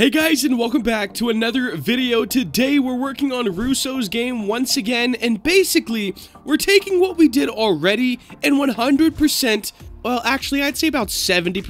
Hey guys and welcome back to another video. Today we're working on Russo's game once again and basically we're taking what we did already and 100% well, actually, I'd say about 70%,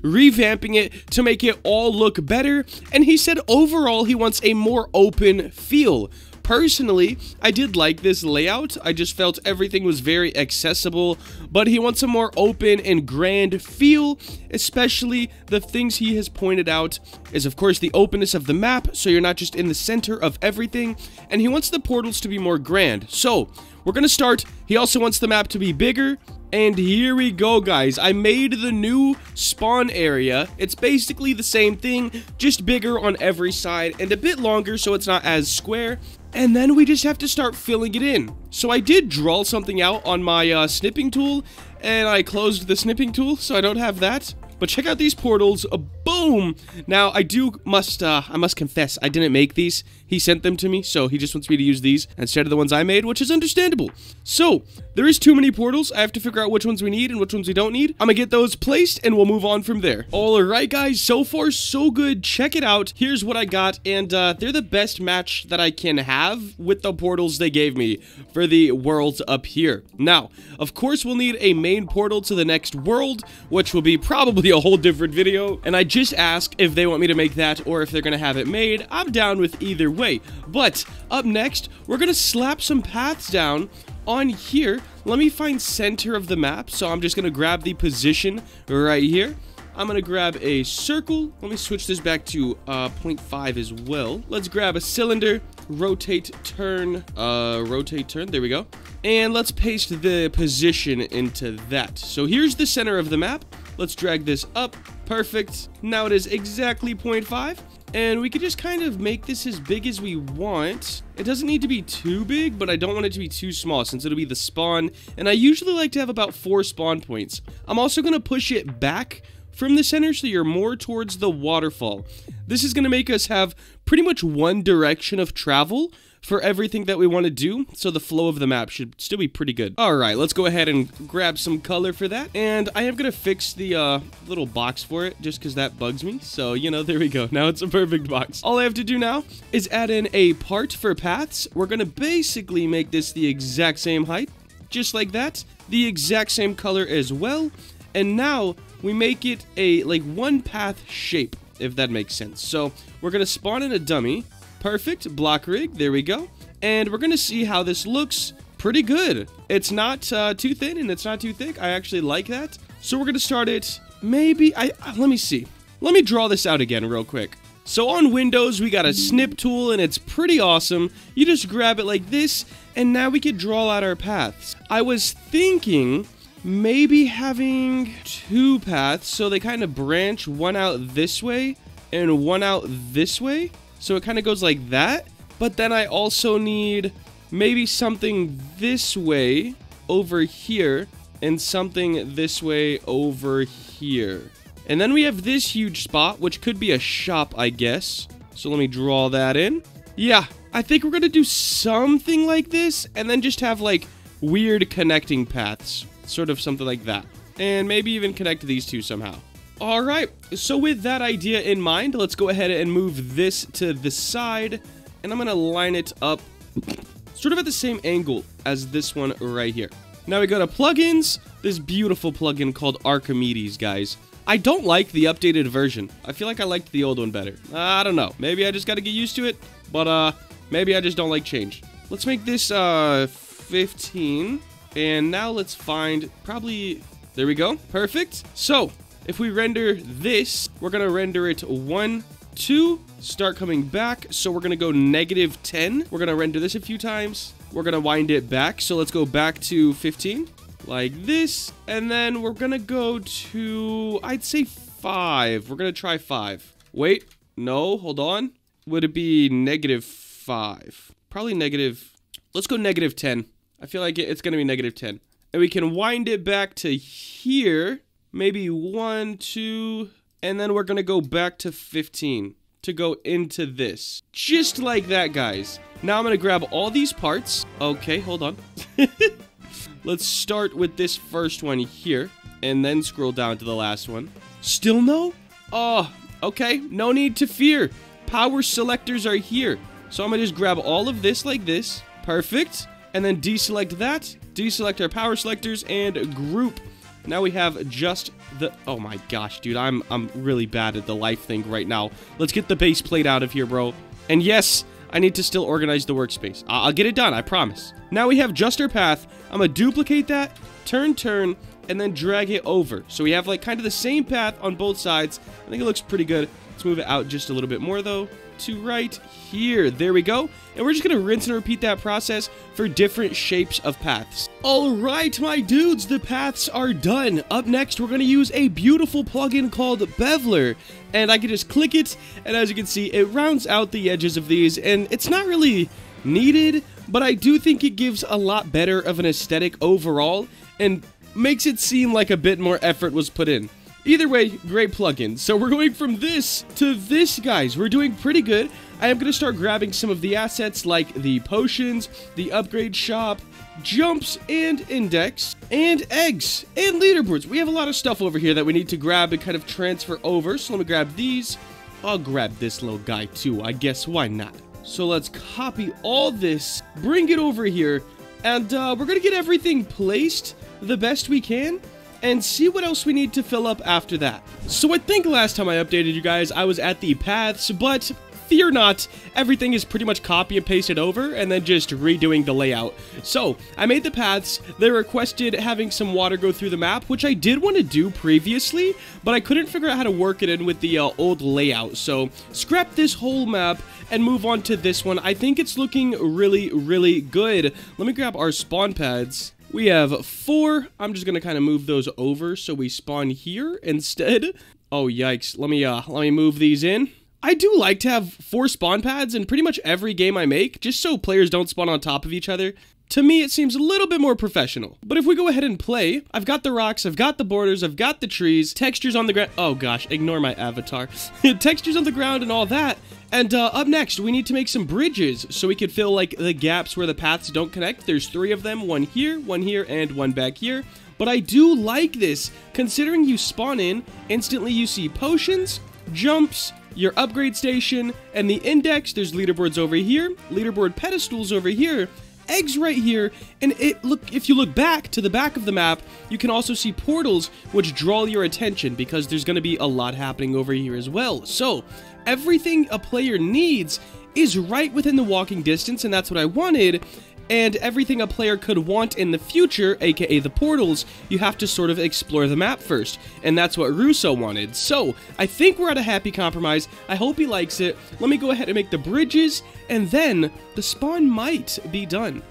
revamping it to make it all look better, and he said overall he wants a more open feel. Personally, I did like this layout. I just felt everything was very accessible, but he wants a more open and grand feel, especially the things he has pointed out is of course the openness of the map, so you're not just in the center of everything, and he wants the portals to be more grand. So, we're gonna start. He also wants the map to be bigger, and here we go, guys. I made the new spawn area. It's basically the same thing, just bigger on every side and a bit longer so it's not as square. And then we just have to start filling it in. So I did draw something out on my uh, snipping tool, and I closed the snipping tool, so I don't have that. But check out these portals. Uh, boom! Now, I do must, uh, I must confess, I didn't make these. He sent them to me, so he just wants me to use these instead of the ones I made, which is understandable. So, there is too many portals. I have to figure out which ones we need and which ones we don't need. I'm gonna get those placed, and we'll move on from there. Alright, guys, so far, so good. Check it out. Here's what I got, and, uh, they're the best match that I can have with the portals they gave me for the worlds up here. Now, of course, we'll need a main portal to the next world, which will be probably a whole different video, and I just asked if they want me to make that or if they're gonna have it made. I'm down with either way. But up next, we're to slap some paths down on here. Let me find center of the map. So I'm just to grab the position right here. I'm to grab a circle. Let me switch this back to uh, 0.5 as well. Let's grab a cylinder, rotate, turn, uh, rotate, turn. There we go. And let's paste the position into that. So here's the center of the map. Let's drag this up. Perfect. Now it is exactly 0.5. And we could just kind of make this as big as we want. It doesn't need to be too big, but I don't want it to be too small since it'll be the spawn. And I usually like to have about four spawn points. I'm also going to push it back from the center so you're more towards the waterfall. This is going to make us have pretty much one direction of travel for everything that we want to do, so the flow of the map should still be pretty good. All right, let's go ahead and grab some color for that. And I am going to fix the uh, little box for it just because that bugs me. So, you know, there we go. Now it's a perfect box. All I have to do now is add in a part for paths. We're going to basically make this the exact same height, just like that. The exact same color as well. And now we make it a like one path shape, if that makes sense. So we're going to spawn in a dummy. Perfect. Block rig. There we go. And we're going to see how this looks pretty good. It's not uh, too thin and it's not too thick. I actually like that. So we're going to start it maybe... I uh, Let me see. Let me draw this out again real quick. So on Windows, we got a snip tool and it's pretty awesome. You just grab it like this and now we could draw out our paths. I was thinking maybe having two paths so they kind of branch one out this way and one out this way. So it kind of goes like that. But then I also need maybe something this way over here and something this way over here. And then we have this huge spot, which could be a shop, I guess. So let me draw that in. Yeah, I think we're to do something like this and then just have like weird connecting paths. Sort of something like that. And maybe even connect these two somehow. All right, so with that idea in mind, let's go ahead and move this to the side, and I'm gonna line it up sort of at the same angle as this one right here. Now we go to plugins, this beautiful plugin called Archimedes, guys. I don't like the updated version. I feel like I liked the old one better. I don't know. Maybe I just gotta get used to it, but uh, maybe I just don't like change. Let's make this uh 15, and now let's find probably, there we go, perfect. So, if we render this, we're to render it 1, 2, start coming back. So we're to go negative 10. We're to render this a few times. We're to wind it back. So let's go back to 15 like this. And then we're to go to, I'd say 5. We're to try 5. Wait, no, hold on. Would it be negative 5? Probably negative, let's go negative 10. I feel like it's going to be negative 10. And we can wind it back to here maybe one, two, and then we're gonna go back to 15 to go into this. Just like that, guys. Now I'm gonna grab all these parts. Okay, hold on. Let's start with this first one here, and then scroll down to the last one. Still no? Oh, Okay, no need to fear. Power selectors are here. So I'm gonna just grab all of this like this. Perfect. And then deselect that, deselect our power selectors, and group. Now we have just the... Oh my gosh, dude, I'm, I'm really bad at the life thing right now. Let's get the base plate out of here, bro. And yes, I need to still organize the workspace. I I'll get it done, I promise. Now we have just our path. I'm gonna duplicate that, turn, turn, and then drag it over. So we have like kind of the same path on both sides. I think it looks pretty good. Let's move it out just a little bit more though to right here. There we go. And we're just going to rinse and repeat that process for different shapes of paths. All right, my dudes, the paths are done. Up next, we're going to use a beautiful plugin called Beveler. And I can just click it, and as you can see, it rounds out the edges of these. And it's not really needed, but I do think it gives a lot better of an aesthetic overall and makes it seem like a bit more effort was put in. Either way, great plugin. So we're going from this to this, guys. We're doing pretty good. I am going to start grabbing some of the assets like the potions, the upgrade shop, jumps and index, and eggs, and leaderboards. We have a lot of stuff over here that we need to grab and kind of transfer over. So let me grab these. I'll grab this little guy too. I guess why not? So let's copy all this, bring it over here, and uh, we're going to get everything placed the best we can and see what else we need to fill up after that. So I think last time I updated you guys, I was at the paths, but fear not, everything is pretty much copy and pasted over and then just redoing the layout. So, I made the paths, they requested having some water go through the map, which I did want to do previously, but I couldn't figure out how to work it in with the uh, old layout. So, scrap this whole map and move on to this one. I think it's looking really, really good. Let me grab our spawn pads. We have four. I'm just gonna kind of move those over so we spawn here instead. Oh yikes! Let me uh let me move these in. I do like to have four spawn pads in pretty much every game I make, just so players don't spawn on top of each other. To me, it seems a little bit more professional. But if we go ahead and play, I've got the rocks, I've got the borders, I've got the trees, textures on the ground. Oh gosh, ignore my avatar. textures on the ground and all that. And uh, up next, we need to make some bridges so we could fill like the gaps where the paths don't connect. There's three of them, one here, one here, and one back here. But I do like this, considering you spawn in, instantly you see potions, jumps, your upgrade station, and the index. There's leaderboards over here, leaderboard pedestals over here, eggs right here, and it look if you look back to the back of the map, you can also see portals which draw your attention because there's going to be a lot happening over here as well. So, everything a player needs is right within the walking distance, and that's what I wanted. And everything a player could want in the future, aka the portals, you have to sort of explore the map first. And that's what Russo wanted. So, I think we're at a happy compromise. I hope he likes it. Let me go ahead and make the bridges, and then the spawn might be done.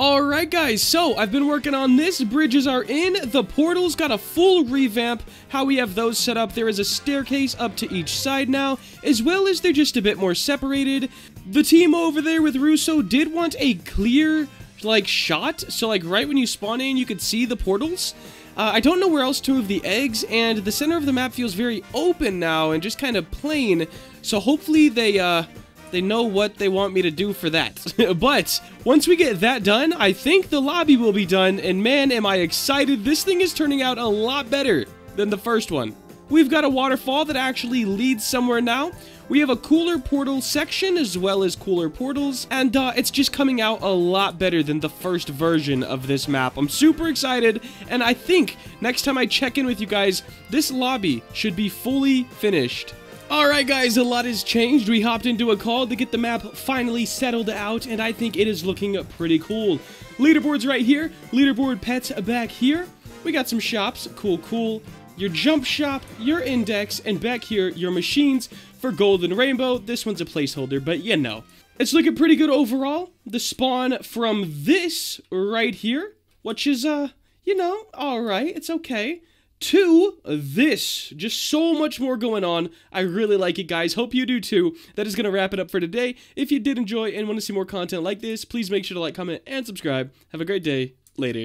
Alright guys, so I've been working on this, bridges are in, the portals got a full revamp, how we have those set up, there is a staircase up to each side now, as well as they're just a bit more separated. The team over there with Russo did want a clear, like, shot, so like right when you spawn in you could see the portals. Uh, I don't know where else to move the eggs, and the center of the map feels very open now and just kind of plain, so hopefully they, uh, they know what they want me to do for that. but once we get that done, I think the lobby will be done, and man, am I excited. This thing is turning out a lot better than the first one. We've got a waterfall that actually leads somewhere now. We have a cooler portal section as well as cooler portals, and uh, it's just coming out a lot better than the first version of this map. I'm super excited, and I think next time I check in with you guys, this lobby should be fully finished. Alright guys, a lot has changed. We hopped into a call to get the map finally settled out, and I think it is looking pretty cool. Leaderboards right here, leaderboard pets back here. We got some shops, cool, cool. Your jump shop, your index, and back here, your machines for golden rainbow. This one's a placeholder, but you know. It's looking pretty good overall. The spawn from this right here, which is, uh, you know, alright, it's okay to this. Just so much more going on. I really like it, guys. Hope you do too. That is going to wrap it up for today. If you did enjoy and want to see more content like this, please make sure to like, comment, and subscribe. Have a great day. Later.